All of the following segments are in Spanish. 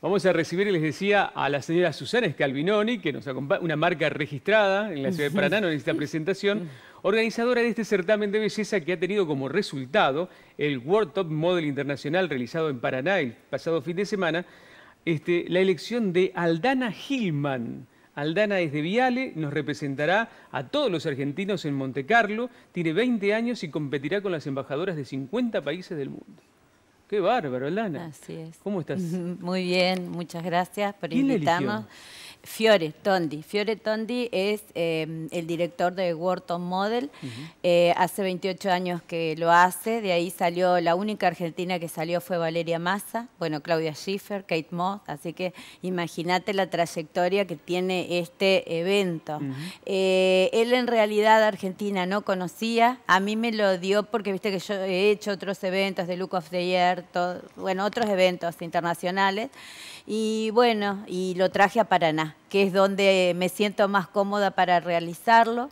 Vamos a recibir, les decía, a la señora Susana Scalvinoni, que nos acompaña, una marca registrada en la ciudad de Paraná, no necesita presentación, organizadora de este certamen de belleza que ha tenido como resultado el World Top Model Internacional realizado en Paraná el pasado fin de semana, este, la elección de Aldana Hillman. Aldana es de Viale, nos representará a todos los argentinos en Monte Carlo, tiene 20 años y competirá con las embajadoras de 50 países del mundo. Qué bárbaro, Lana. Así es. ¿Cómo estás? Muy bien, muchas gracias por invitarnos. Fiore Tondi. Fiore Tondi es em, el director de Wharton Model. Eh, hace 28 años que lo hace. De ahí salió, la única argentina que salió fue Valeria Massa, bueno, Claudia Schiffer, Kate Moss. Así que imagínate la trayectoria que tiene este evento. Eh, él en realidad Argentina no conocía. A mí me lo dio porque viste que yo he hecho otros eventos de Look of the Year, bueno, otros eventos internacionales. Y bueno, y lo traje a Paraná, que es donde me siento más cómoda para realizarlo.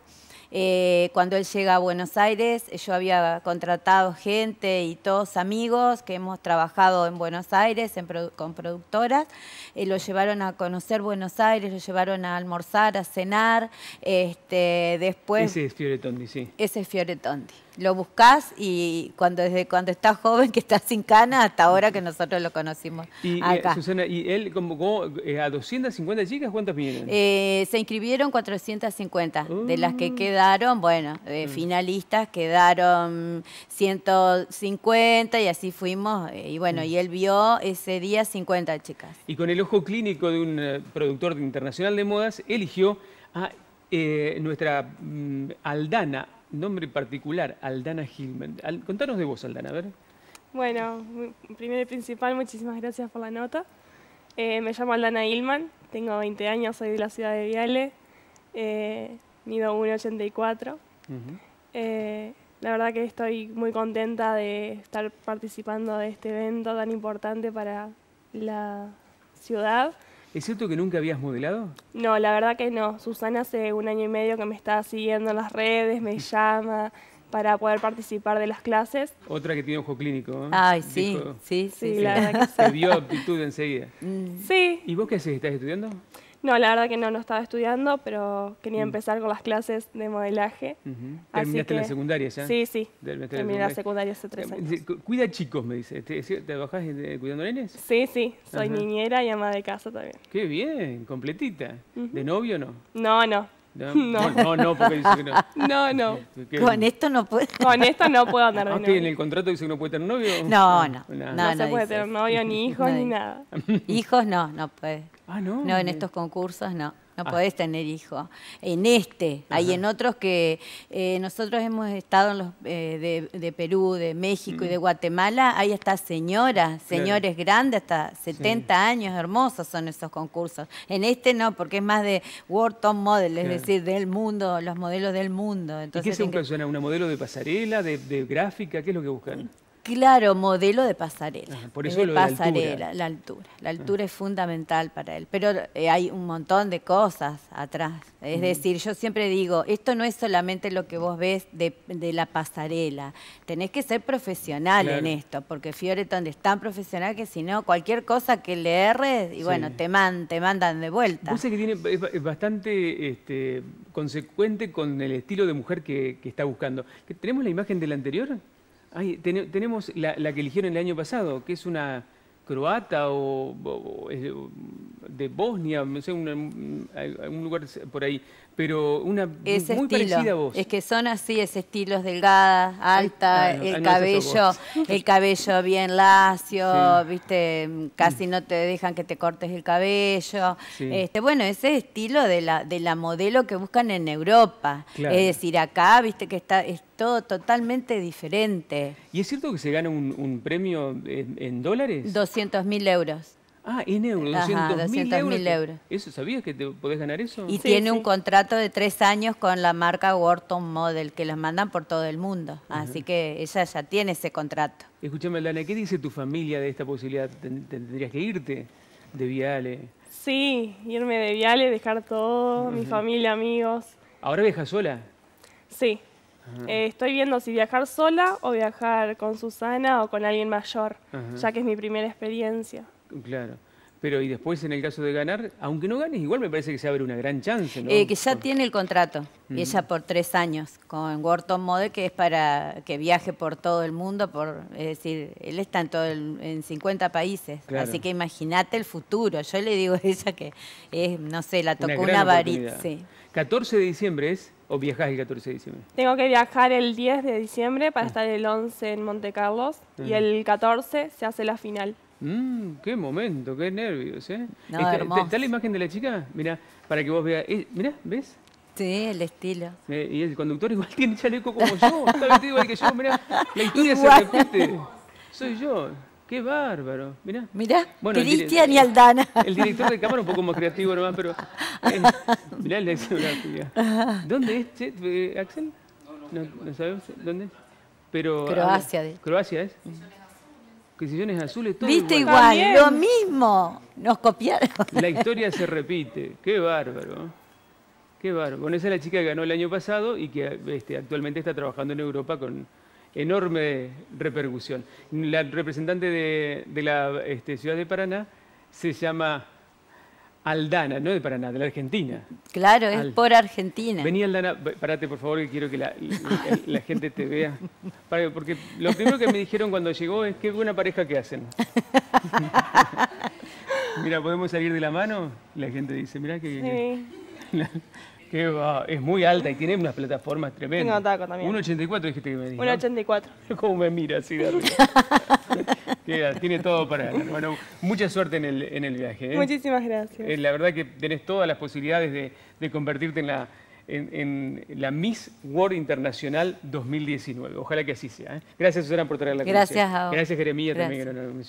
Eh, cuando él llega a Buenos Aires, yo había contratado gente y todos amigos que hemos trabajado en Buenos Aires con productoras. Eh, lo llevaron a conocer Buenos Aires, lo llevaron a almorzar, a cenar. Este, después, ese es Fioretondi, sí. Ese es Fioretondi lo buscás y cuando desde cuando estás joven, que estás sin cana, hasta ahora que nosotros lo conocimos y, acá. Susana, ¿y él convocó eh, a 250 chicas? ¿Cuántas vinieron? Eh, se inscribieron 450. De las que uh. Quedaron, bueno, eh, mm. finalistas quedaron 150 y así fuimos. y bueno, mm. y él vio ese día 50 chicas. Y con el ojo clínico de un productor internacional de modas, eligió a nuestra mm, Aldana nombre particular, Aldana Hillman. contanos de vos, Aldana, a ver. Bueno, primero y principal, muchísimas gracias por la nota. Eh, me llamo Aldana Hillman, tengo 20 años, soy de la ciudad de Viale, eh, mido 1,84. Eh, la verdad que estoy muy contenta de estar participando de este evento tan importante para la ciudad. ¿Es cierto que nunca habías modelado? No, la verdad que no. Susana hace un año y medio que me está siguiendo en las redes, me llama para poder participar de las clases. Otra que tiene ojo clínico. ¿eh? Ay, sí, sí, sí, sí, La verdad que sí. dio aptitud enseguida. Mm. Sí. ¿Y vos qué haces? ¿Estás estudiando? No, la verdad que no, no estaba estudiando, pero quería mm. empezar con las clases de modelaje. ¿Terminaste la secundaria ya? Sí, sí. Terminé la secundaria hace tres años. Cuida chicos, me dice. ¿Te, trabajás cuidando nenes? Sí, sí. Soy niñera y ama de casa también. Qué bien, completita. ¿De novio o no? No, no. No, no, no, porque dice que no. No, no. Con esto no puedo. Con esto no puedo andar de novio. ¿En el contrato dice que no puede tener novio? No, no. No, no, se puede tener novio, ni hijos, ni nada. Hijos no, no puede. Ah, no. No, en estos concursos no. No ah. podés tener hijos. En este, hay en otros que eh, nosotros hemos estado en los eh, de, Perú, de México y de mm. Guatemala, hay hasta señoras, señores grandes, hasta 70 años, hermosos son esos concursos. En este no, porque es más de World Top Model, es decir, del mundo, los modelos del mundo. Entonces, ¿Y qué se busca? ¿Una modelo de pasarela, de, de gráfica? ¿Qué es lo que buscan? Claro, modelo de pasarela. por eso de pasarela, la altura. La altura, es fundamental para él. Pero eh, hay un montón de cosas atrás. Es decir, yo siempre digo, esto no es solamente lo que vos ves de, la pasarela. Tenés que ser profesional en esto, porque Fioreton es tan profesional que si no, cualquier cosa que le erres, y bueno, te, man, te mandan de vuelta. Vos que tiene, es bastante este, consecuente con el estilo de mujer que, que está buscando. ¿Tenemos la imagen del anterior? Tenemos la, que eligieron el año pasado, que es una croata o, de Bosnia, no sé, un, lugar por ahí, pero una muy parecida a vos. Es que son así, ese estilos delgadas, alta, el cabello, el cabello bien lacio, viste, casi no te dejan que te cortes el cabello. Este, bueno, ese estilo de la, de la modelo que buscan en Europa. Es decir, acá, viste que está, es todo totalmente diferente. ¿Y es cierto que se gana un, premio en, dólares? 200 mil euros. Ah, en euros, 200 mil euros. ¿Eso sabías que te podés ganar eso? Y tiene un contrato de tres años con la marca Wharton Model, que las mandan por todo el mundo. Así que ella ya tiene ese contrato. Escúchame, Lana, ¿qué dice tu familia de esta posibilidad? ¿Tendrías que irte de Viale? Sí, irme de Viale, dejar todo, mi familia, amigos. ¿Ahora viajas sola? Sí. Eh, estoy viendo si viajar sola o viajar con Susana o con alguien mayor, ya que es mi primera experiencia. Claro. Pero y después en el caso de ganar, aunque no ganes, igual me parece que se abre una gran chance, ¿no? Eh, que ya tiene el contrato, y ella por tres años, con Wharton Mode, que es para que viaje por todo el mundo, por es decir, él está en, todo en 50 países, así que imagínate el futuro. Yo le digo a ella que, es, no sé, la tocó una, varita. Sí. 14 de diciembre es, o viajás el 14 de diciembre? Tengo que viajar el 10 de diciembre para ah. estar el 11 en Monte Carlos, y el 14 se hace la final. Mmm, qué momento, qué nervios, ¿eh? ¿Está la imagen de la chica? Mira, para que vos veas. Eh, Mira, ¿ves? Sí, el estilo. Eh, y el conductor igual tiene chaleco como yo, está vestido igual que yo. Mira, la historia se repite. Soy yo. Qué bárbaro. Mira. Mira, bueno, Cristian y Aldana. El director de cámara un poco más creativo nomás, pero. Eh, mirá la escenografía. ¿Dónde es, eh, Axel? No, no, sabemos dónde Pero, Croacia. De... Croacia es. Que sillones azules, todo Viste igual, lo mismo. Nos copiaron. La historia se repite. Qué bárbaro. Qué bárbaro. Bueno, esa es la chica que ganó el año pasado y que este, actualmente está trabajando en Europa con enorme repercusión. La representante de, la este, ciudad de Paraná se llama Aldana, no de Paraná, de la Argentina. Claro, es por Argentina. Vení Aldana, parate por favor que quiero que la, gente te vea. Porque lo primero que me dijeron cuando llegó es qué buena pareja que hacen. mira, ¿podemos salir de la mano? La gente dice, mira que... Sí. Que es muy alta y tiene unas plataformas tremendas. Tengo taco también. 1,84 dijiste que me dijo. 1,84. ¿Cómo me mira así de tiene todo para Bueno, mucha suerte en el, en el viaje. ¿eh? Muchísimas gracias. Eh, la verdad que tenés todas las posibilidades de, de convertirte en la, en, la Miss World Internacional 2019. Ojalá que así sea. ¿eh? Gracias, Susana, por traer la Gracias a Gracias, Jeremía, también.